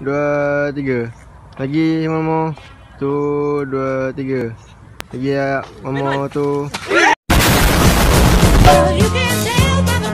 dua, tiga. Lagi one more. Tu, dua, tiga. Lagi ya, one more tu. You can tell by the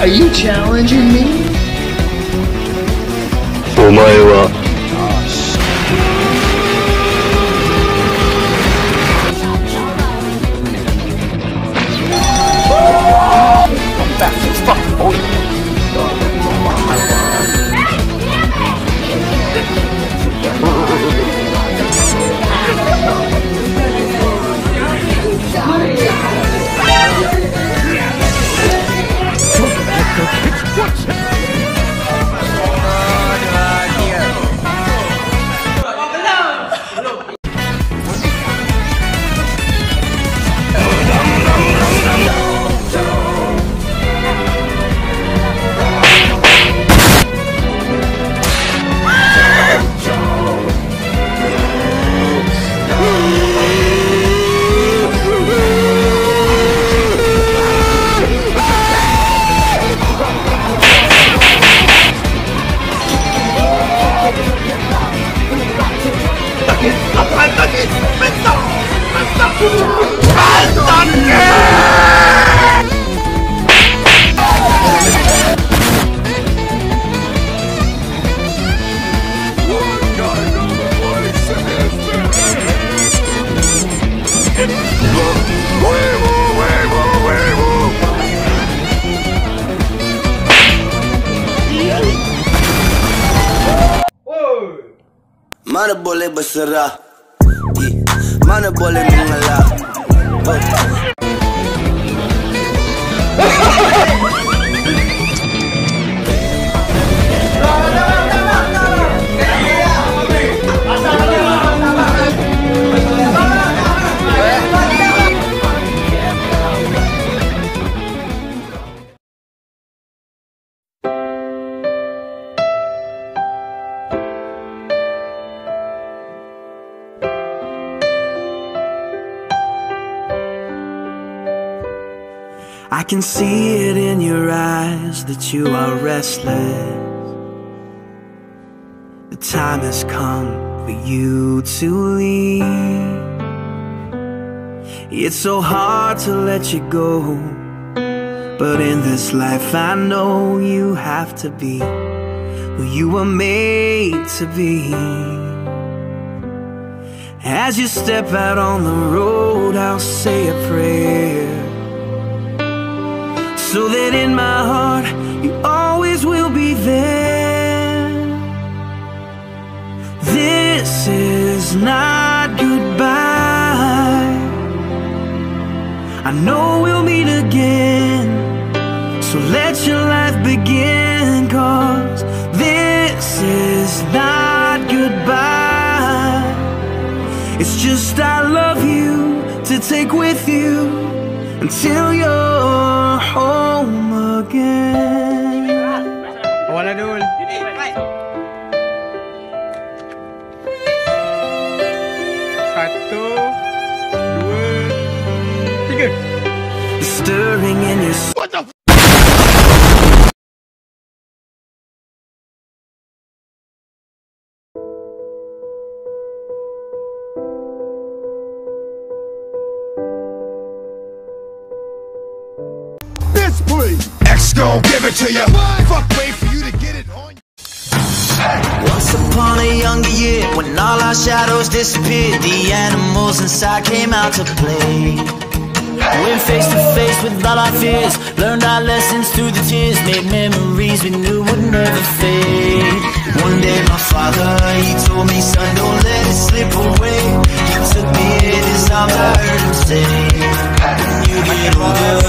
Are you challenging me? お前は Attacchi! Attacchi! Attacchi! Attacchi! Attacchi! Mana boleh berserah Mana boleh mengalah Oh. I can see it in your eyes that you are restless. The time has come for you to leave. It's so hard to let you go. But in this life, I know you have to be who you were made to be. As you step out on the road, I'll say a prayer so that in my heart you always will be there. This is not goodbye. I know we'll meet again. So let your life begin, cause this is not goodbye. It's just I love you to take with you until you're home again. Awal Adul. Satu, dua, tiga. Stirring in your X gon' give it to you. Fuck, wait for you to get it on. Once upon a younger year, when all our shadows disappeared, the animals inside came out to play. Went face to face with all our fears, learned our lessons through the tears, made memories we knew would never fade. One day my father, he told me, son, don't let it slip away. He took me in his arms, I heard him say, when you get older,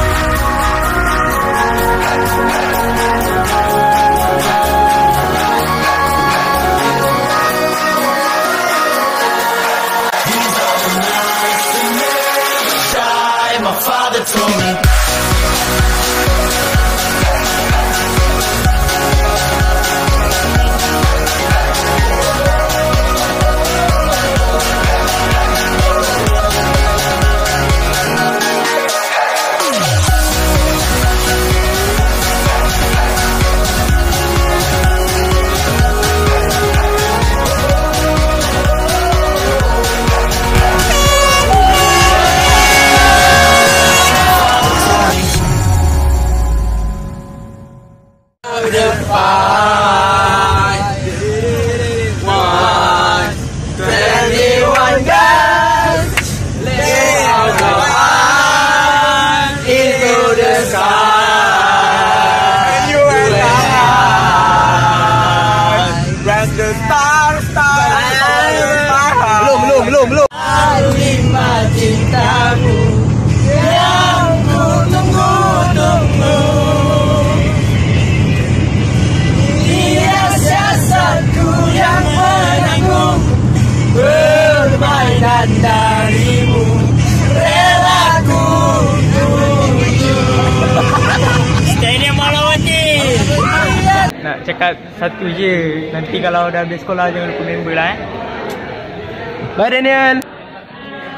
told me. Star Star. Star Star Star Star Star Star cakap satu je. Nanti kalau dah habis sekolah jangan lupa member lah eh. Bye Daniel.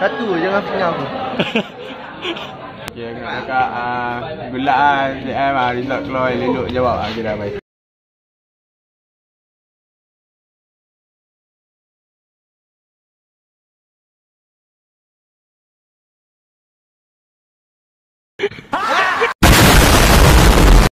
Satu jangan aku. Okay, aku nak cakap uh, good luck lah. CM lah. Result keluar elok jawab lah. Okay dah, bye.